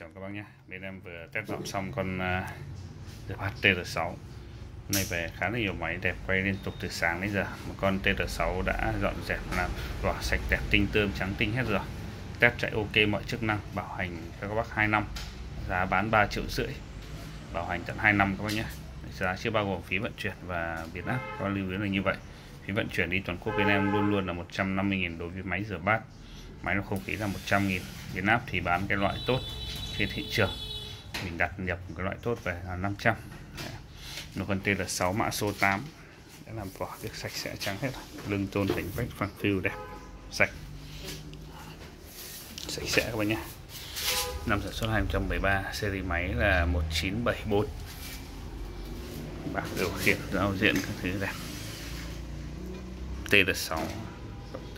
chào các bác nhé. Bên em vừa test dọn xong con à, uh, TR6 nay về khá là nhiều máy đẹp quay liên tục từ sáng đến giờ. Một con TR6 đã dọn dẹp làm vỏ sạch đẹp tinh tươm trắng tinh hết rồi. Test chạy ok mọi chức năng bảo hành cho các bác 2 năm. Giá bán 3 triệu rưỡi. Bảo hành tận 2 năm các bác nhé. Giá chưa bao gồm phí vận chuyển và Việt Nam các bác lưu ý là như vậy. Phí vận chuyển đi toàn quốc bên em luôn luôn là 150.000 đối với máy rửa bát máy nó không khí là 100 nghìn. Việt Nam thì bán cái loại tốt trên thị trường. Mình đặt nhập cái loại tốt về là 500 nó còn tên là 6 mã số 8 đã làm vỏ được sạch sẽ trắng hết. Lưng tôn thành vách phẳng phiu đẹp, sạch. Sạch sẽ các bạn nhé. Năm sản xuất 2013 series máy là 1974 bảng điều khiển giao diện các thứ đẹp. TR6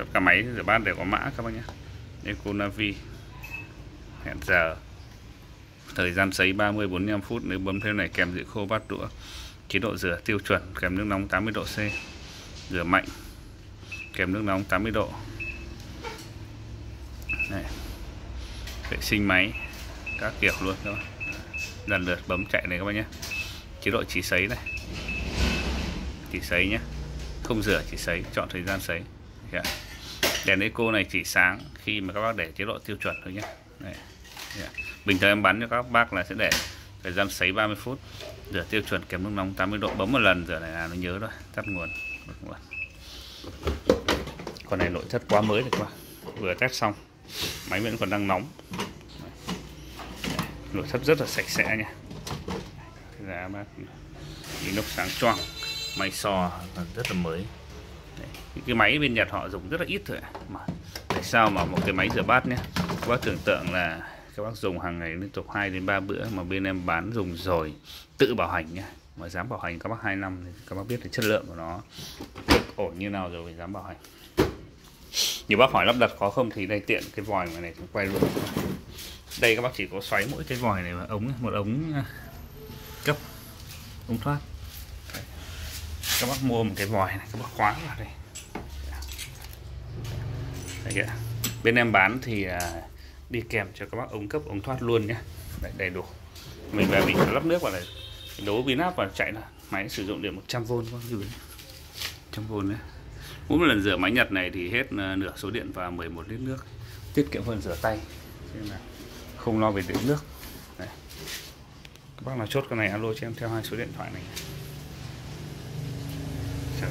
tất cả máy rửa bát đều có mã các bác nhé. Eco Navi hẹn giờ. Thời gian sấy 30 45 phút, nếu bấm theo này kèm giữ khô bát đũa. Chế độ rửa tiêu chuẩn, kèm nước nóng 80 độ C. Rửa mạnh, kèm nước nóng 80 độ. Này. vệ sinh máy, các kiểu luôn các bạn lần lượt bấm chạy này các bạn nhé. Chế độ chỉ sấy này. Chỉ sấy nhé. Không rửa, chỉ sấy, chọn thời gian sấy. Dạ đèn eco này chỉ sáng khi mà các bác để chế độ tiêu chuẩn thôi nhé. Đây. bình thường em bắn cho các bác là sẽ để thời gian sấy 30 phút, rửa tiêu chuẩn kèm nước nóng 80 độ, bấm một lần, rửa này là nó nhớ rồi tắt nguồn nguồn. Con này nội thất quá mới được quá vừa test xong, máy vẫn còn đang nóng. Nội thất rất là sạch sẽ nha. Giá bác inox sáng choang, máy so rất là mới những cái máy bên Nhật họ dùng rất là ít thôi mà tại sao mà một cái máy rửa bát nhé? Các bác tưởng tượng là các bác dùng hàng ngày liên tục 2 đến 3 bữa mà bên em bán dùng rồi, tự bảo hành nhé. Mà dám bảo hành các bác 2 năm thì các bác biết là chất lượng của nó. Ổn như nào rồi mới dám bảo hành. Nhiều bác hỏi lắp đặt khó không thì đây tiện cái vòi này chúng quay luôn. Đây các bác chỉ có xoáy mỗi cái vòi này và ống một ống à, cấp, ống thoát. Các bác mua một cái vòi này, các bác khóa vào đây. Đấy kìa. bên em bán thì à, đi kèm cho các bác ống cấp ống thoát luôn nhé. Đấy, đầy đủ. Mình về mình lắp nước vào này. Đấu pin áp vào chạy là máy sử dụng điện 100V con gửi 100V đấy. Mỗi một lần rửa máy nhật này thì hết à, nửa số điện và 11 lít nước. Tiết kiệm hơn rửa tay. Nên là không lo về điện nước. Đấy. các bác nào chốt cái này alo cho em theo hai số điện thoại này. Chào.